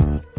enfants.